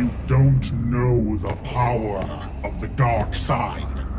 You don't know the power of the dark side.